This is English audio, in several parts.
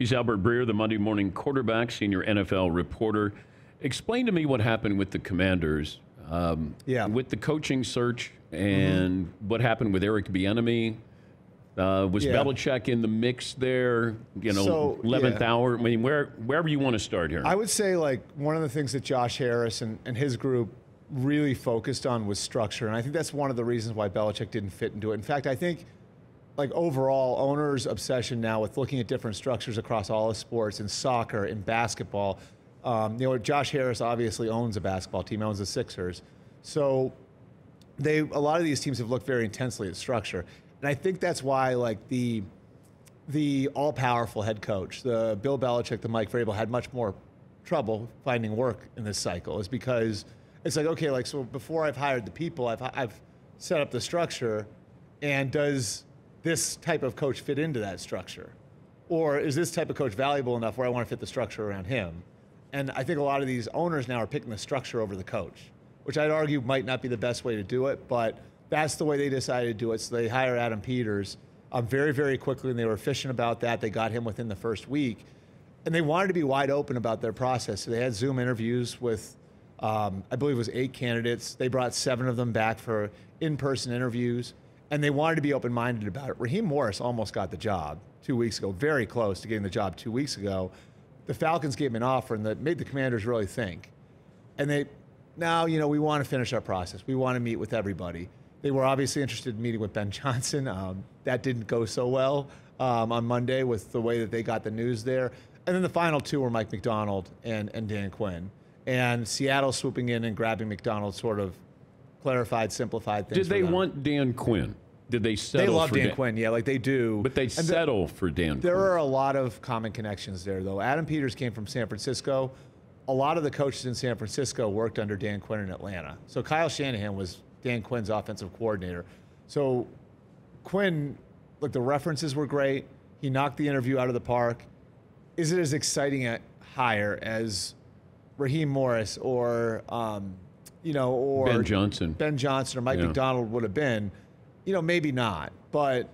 He's Albert Breer, the Monday morning quarterback, senior NFL reporter. Explain to me what happened with the Commanders. Um, Yeah. With the coaching search and what happened with Eric Bieniemy. Uh, was Yeah. Belichick in the mix there? You know, So, 11th yeah. hour. I mean, where wherever you want to start here. I would say like one of the things that Josh Harris and, and his group really focused on was structure, and I think that's one of the reasons why Belichick didn't fit into it. In fact, I think like overall owners' obsession now with looking at different structures across all the sports in soccer, in basketball. Um, you know, Josh Harris obviously owns a basketball team, owns the Sixers, so they a lot of these teams have looked very intensely at structure, and I think that's why like the the all-powerful head coach, the Bill Belichick, the Mike Vrabel, had much more trouble finding work in this cycle. Is because it's like okay, like so before I've hired the people, I've I've set up the structure, and does this type of coach fit into that structure, or is this type of coach valuable enough where I want to fit the structure around him? And I think a lot of these owners now are picking the structure over the coach, which I'd argue might not be the best way to do it, but that's the way they decided to do it. So they hire Adam Peters um, very, very quickly, and they were efficient about that. They got him within the first week, and they wanted to be wide open about their process. So they had Zoom interviews with, um, I believe it was eight candidates. They brought seven of them back for in-person interviews, and they wanted to be open-minded about it. Raheem Morris almost got the job two weeks ago, very close to getting the job two weeks ago. The Falcons gave him an offer, and that made the Commanders really think. And they, now, you know, we want to finish our process. We want to meet with everybody. They were obviously interested in meeting with Ben Johnson. Um, that didn't go so well um, on Monday with the way that they got the news there. And then the final two were Mike Macdonald and, and Dan Quinn. And Seattle swooping in and grabbing Macdonald sort of clarified, simplified things. Did they want Dan Quinn? Did they settle They love for Dan Quinn, yeah, like they do. But they settle for Dan There Quinn. are a lot of common connections there, though. Adam Peters came from San Francisco. A lot of the coaches in San Francisco worked under Dan Quinn in Atlanta. So Kyle Shanahan was Dan Quinn's offensive coordinator. So Quinn, look, the references were great. He knocked the interview out of the park. Is it as exciting a hire as Raheem Morris or, um, you know, or Ben Johnson. Ben Johnson or Mike Yeah. Macdonald would have been, you know, maybe not. But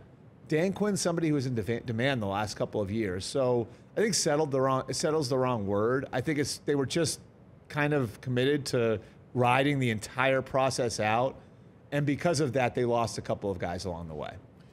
Dan Quinn's somebody who was in deva- demand the last couple of years. So I think settled the wrong settles the wrong word. I think it's they were just kind of committed to riding the entire process out. And because of that, they lost a couple of guys along the way.